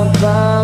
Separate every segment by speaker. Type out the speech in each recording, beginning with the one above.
Speaker 1: about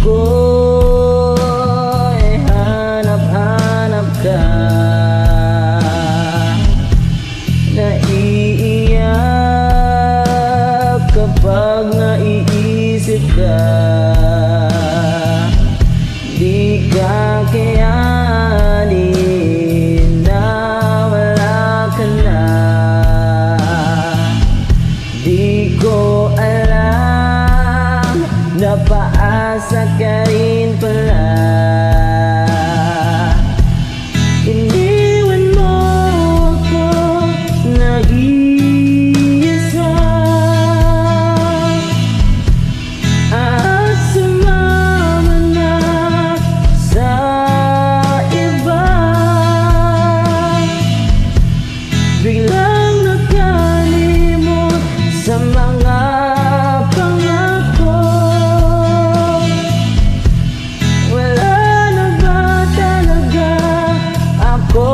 Speaker 1: ko'y eh, hanap-hanap ka. Naiiyak kapag naiisip ka. Di ka na wala ka Di ko alam na paano rasakan perlahan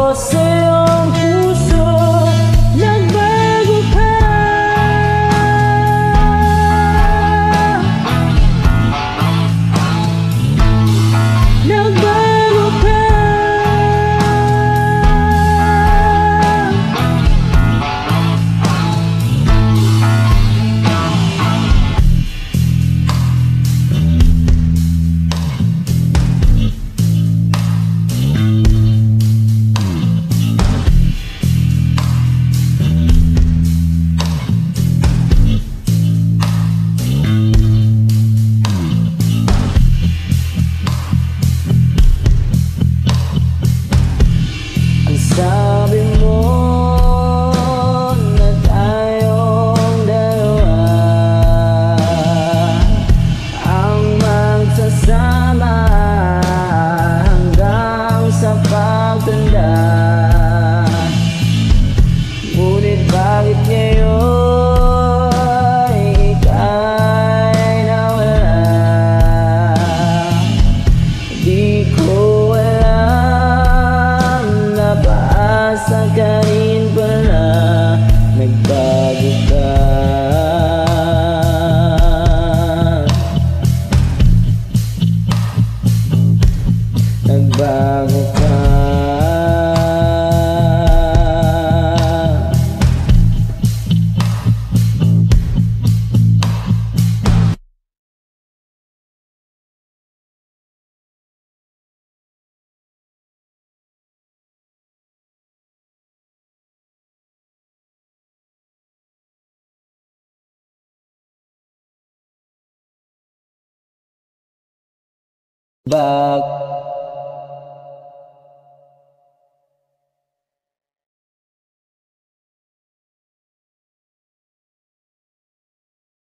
Speaker 1: você bàng hoàng bạc